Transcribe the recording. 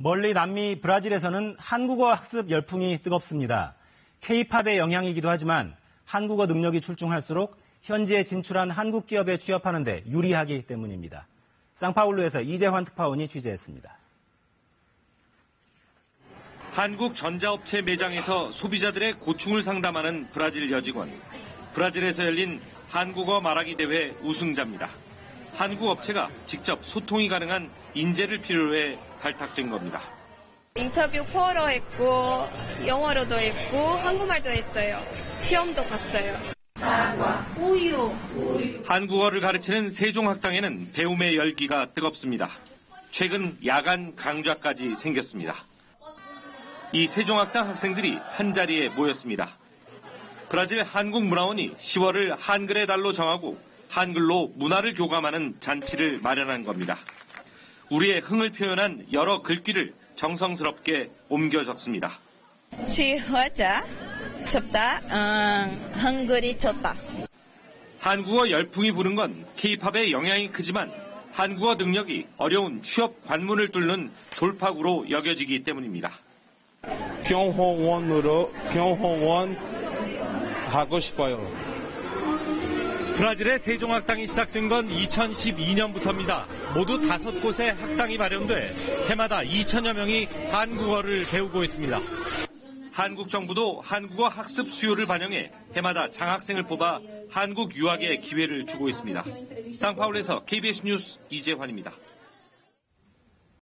멀리 남미 브라질에서는 한국어 학습 열풍이 뜨겁습니다. K-팝의 영향이기도 하지만 한국어 능력이 출중할수록 현지에 진출한 한국 기업에 취업하는 데 유리하기 때문입니다. 상파울루에서 이재환 특파원이 취재했습니다. 한국 전자업체 매장에서 소비자들의 고충을 상담하는 브라질 여직원. 브라질에서 열린 한국어 말하기 대회 우승자입니다. 한국 업체가 직접 소통이 가능한 인재를 필요로 해 발탁된 겁니다. 인터뷰 포로 했고 영어로도 했고 한국말도 했어요. 시험도 봤어요. 우유. 한국어를 가르치는 세종학당에는 배움의 열기가 뜨겁습니다. 최근 야간 강좌까지 생겼습니다. 이 세종학당 학생들이 한자리에 모였습니다. 브라질 한국문화원이 10월을 한글의 달로 정하고 한글로 문화를 교감하는 잔치를 마련한 겁니다. 우리의 흥을 표현한 여러 글귀를 정성스럽게 옮겨 적습니다. 시화자 좁다. 음, 한글이 좋다. 한국어 열풍이 부는 건 K-팝의 영향이 크지만 한국어 능력이 어려운 취업 관문을 뚫는 돌파구로 여겨지기 때문입니다. 경호원으로 경호원 하고 싶어요. 브라질의 세종학당이 시작된 건 2012년부터입니다. 모두 다섯 곳의 학당이 마련돼 해마다 2천여 명이 한국어를 배우고 있습니다. 한국 정부도 한국어 학습 수요를 반영해 해마다 장학생을 뽑아 한국 유학의 기회를 주고 있습니다. 상파울에서 KBS 뉴스 이재환입니다.